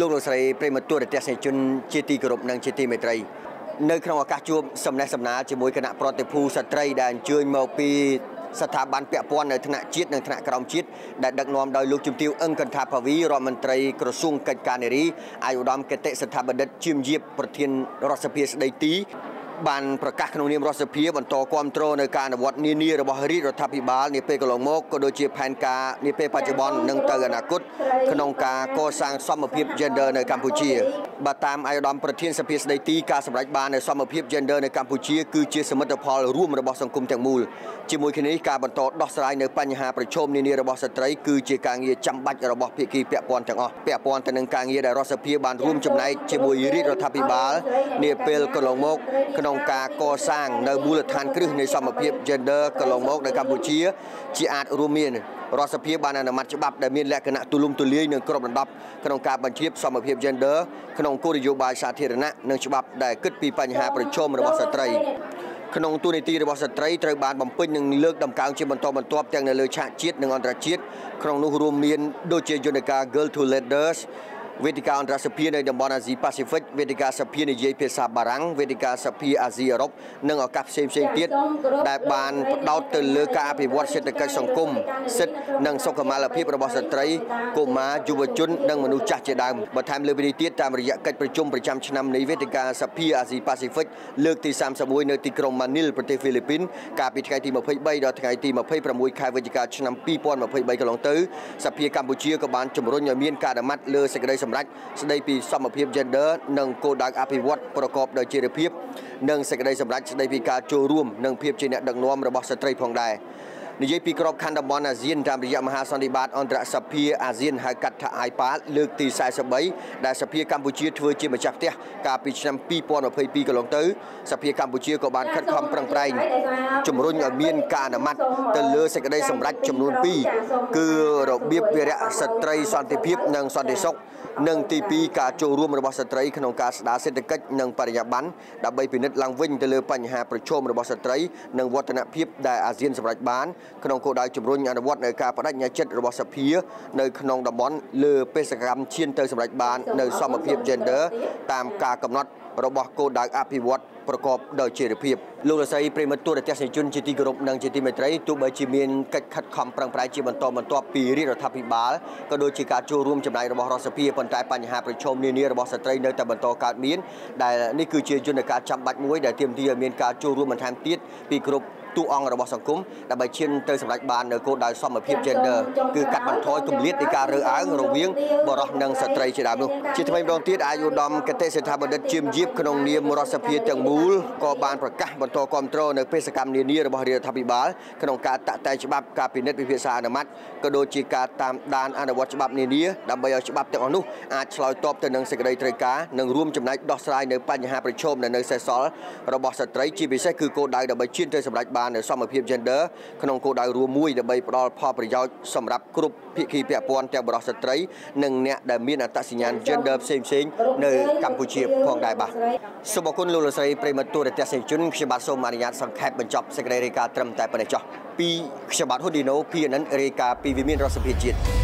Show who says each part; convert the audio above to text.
Speaker 1: លោកលោកស្រីប្រិមត្តទូរទស្សនិកជនជាទីគោរពនិងជាទីមេត្រីនៅក្នុងឱកាសជួបសំណេះសំណាលជាមួយគណៈប្រតិភូស្ត្រីដែលអញ្ជើញមកពីស្ថាប័នពាក់ព័ន្ធនៅថ្នាក់ជាតិនិងថ្នាក់ក្រោមជាតិដែលដឹកនាំដោយលោកជំទាវអឹងកន្ថាភាវីរដ្ឋមន្ត្រីក្រសួងកិច្ចការនារីអាយុឧត្តមគតិស្ថាបនិកជាមយាបប្រធានរដ្ឋសភាស្ដីទី បានប្រកាសក្នុងនាមរដ្ឋសភាបន្តគ្រប់គ្រងនៅការអនុវត្តនានារបស់រាជរដ្ឋាភិបាលនាពេលកន្លងមកក៏ដូចជាផែនការនាពេលបច្ចុប្បន្ននិងទៅអនាគតក្នុងការកសាងសមភាព gender នៅកម្ពុជាបើតាមអាយដាមប្រធានសភាស្ដីទីការសម្រេចបាននៅសមភាព gender នៅកម្ពុជាគឺជាសមិទ្ធផលរួមរបស់សង្គមទាំងមូលជាមួយគ្នានេះការបន្តដោះស្រាយនៅបញ្ហាប្រឈមនានារបស់ស្ត្រីគឺជាការងារចាំបាច់របស់ភាគីពាក់ព័ន្ធទាំងអស់ពាក់ព័ន្ធទៅនឹងការងារដែលរដ្ឋសភាបានរួមចំណែកជាមួយរាជរដ្ឋាភិបាលនាពេលកន្លងមកក្នុងការកសាងនៅមូលដ្ឋានគ្រឹះនៃសមភាព gender កន្លងមកនៅកម្ពុជា ជាអាចរួមមានរដ្ឋសភាបានអនុម័តច្បាប់ដែលមានលក្ខណៈទូលំទូលាយនិងគ្របដណ្ដប់ក្នុងការបញ្ជ្រាបសមភាព gender ក្នុងគោលនយោបាយសាធារណៈនិងច្បាប់ដែលគិតពីបញ្ហាប្រឈមរបស់ស្ត្រីក្នុងទូនីតិរបស់ស្ត្រីត្រូវបានបំពេញនិងលើកដំកើងជាបន្តបន្ទាប់ទាំងនៅលើឆាកជាតិនិងអន្តរជាតិក្នុងនោះរួមមានដូចជាយន្តការ Girl to Leaders វេទិកាអន្តរសភានៃតំបន់អាស៊ីប៉ាស៊ីហ្វិកវេទិកាសភានិយាយភាសាបារាំងវេទិកាសភាអាស៊ីអឺរ៉ុបនិងឱកាសផ្សេងផ្សេងទៀតដែលបានផ្ដោតទៅលើការអភិវឌ្ឍសេដ្ឋកិច្ចសង្គមសិទ្ធិនិងសុខុមាលភាពរបស់ស្ត្រីកុមារយុវជននិងមនុស្សចាស់ជាដើមបន្ថែមលើពីនេះទៀតតាមរយៈកិច្ចប្រជុំប្រចាំឆ្នាំនៃវេទិកាសភាអាស៊ីប៉ាស៊ីហ្វិកលើកទី31នៅទីក្រុងម៉ានីលប្រទេសហ្វីលីពីនកាលពីថ្ងៃទី23ដល់ថ្ងៃទី26ខែវិច្ឆិកាឆ្នាំ2023កន្លងទៅសភាកម្ពុជាក៏បានជំរុញឲ្យមានការអនុម័តលើសេចក្តីសម្រេចស្ដីពីសមភាព gender និងគោលដៅអភិវឌ្ឍប្រកបដោយចីរភាពនិងសេចក្តីសម្រេចស្ដីពីការចូលរួមនិងភាពជាអ្នកដឹកនាំរបស់ស្ត្រីផងដែរ និយាយពីក្របខ័ណ្ឌតំបន់អាស៊ានតាមរយៈមហាសន្និបាតអន្តរសភាអាស៊ានហៅកាត់ថា IPAL លើកទី43ដែលសភាកម្ពុជាធ្វើជាម្ចាស់ផ្ទះកាលពីឆ្នាំ2022កន្លងទៅសភាកម្ពុជាក៏បានខិតខំប្រឹងប្រែងជំរុញឲ្យមានការអនុម័តទៅលើសេចក្តីសម្រេចចំនួន2គឺរបៀបវិរៈស្ត្រីសន្តិភាពនិងសន្តិសុខនិងទី2ការចូលរួមរបស់ស្ត្រីក្នុងការស្ដារសេដ្ឋកិច្ចនិងបរិយាបន្នដើម្បីពិនិត្យឡើងវិញទៅលើបញ្ហាប្រឈមរបស់ស្ត្រីនិងវឌ្ឍនភាពដែលអាស៊ានសម្រេចបានក្នុងគោលដៅជំរុញអនុវត្តនៅការបដិញ្ញាចិត្តរបស់សភានៅក្នុងតំបន់លើបេសកកម្មឈានទៅសម្រេចបាននៅសមភាព gender តាមការកំណត់របស់គោលដៅអភិវឌ្ឍប្រកបដោយចីរភាពលោកលស័យប្រិមត្តទូរទស្សនិកជនជាទីគោរពនិងជាទីមេត្រីទោះបីជាមានកិច្ចខិតខំប្រឹងប្រែងជាបន្តបន្ទាប់ពីរាជរដ្ឋាភិបាលក៏ដូចជាការចូលរួមចំណាយរបស់រដ្ឋសភាប៉ុន្តែបញ្ហាប្រឈមនានារបស់ស្ត្រីនៅតែបន្តកើតមានដែលនេះគឺជាយន្តការចាំបាច់មួយដែលទាមទារឲ្យមានការចូលរួមបន្ថែមទៀតពីគ្រប់ តួអង្គរបស់សង្គមដើម្បីឈានទៅសម្រេចបាននៅគោលដៅសមភាព gender គឺកាត់បន្ថយគម្លាតនៃការរើសអើងរវាងបរិសុទ្ធនិងស្ត្រីជាដើមនោះជាថ្មីម្ដងទៀតអាយុដំកតេសេដ្ឋាបណ្ឌិតជាមជីបក្នុងនាមរដ្ឋសភាទាំងមូលក៏បានប្រកាសបន្តគ្រប់គ្រងនៅបេសកកម្មនានារបស់រដ្ឋាភិបាលក្នុងការតាក់តែងច្បាប់ការពិនិត្យពិភាក្សាអនុម័តក៏ដូចជាការតាមដានអនុវត្តច្បាប់នានាដើម្បីឲ្យច្បាប់ទាំងអស់នោះអាចឆ្លើយតបទៅនឹងសេចក្តីត្រូវការនិងរួមចំណែកដោះស្រាយនៅបញ្ហាប្រឈមដែលនៅសេសសល់របស់ស្ត្រីជាពិសេសគឺគោលដៅដើម្បីឈានទៅសម្រេចបានបាននូវសមភាព gender ក្នុងគោលដៅរួមមួយដើម្បីផ្ដល់ផលប្រយោជន៍សម្រាប់គ្រប់ភាគីពាក់ព័ន្ធទាំងបរិសុទ្ធស្ត្រី និងអ្នកដែលមានអត្តសញ្ញាណ gender ផ្សេងផ្សេងនៅកម្ពុជាផងដែរបាទសូមអរគុណលោកលោកស្រីប្រិមត្តទូរទស្សនិកជនខ្ញុំបាទសូមអនុញ្ញាតសង្ខេបបញ្ចប់សេចក្តីរាយការណ៍ត្រឹមតែប៉ុណ្ណេះចុះពីខ្ញុំបាទហ៊ុនឌីណូ PNN រាយការណ៍ពីវិមានរដ្ឋសភាជាតិ